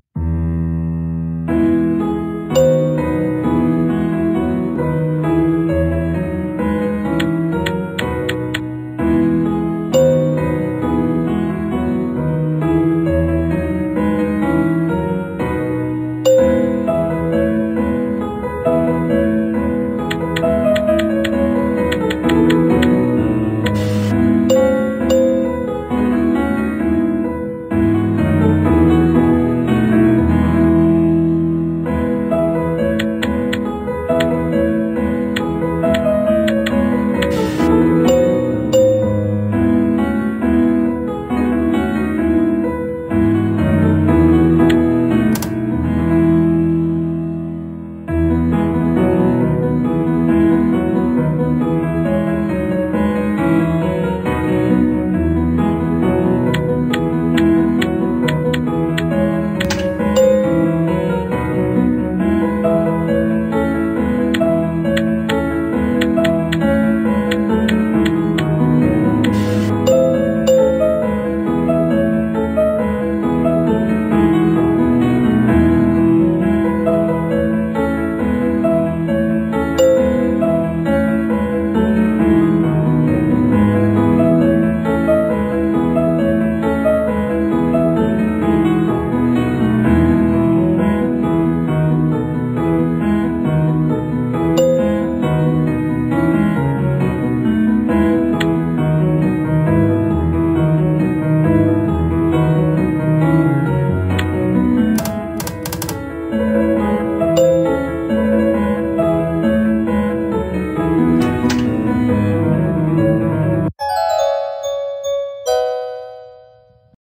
Mm-hmm.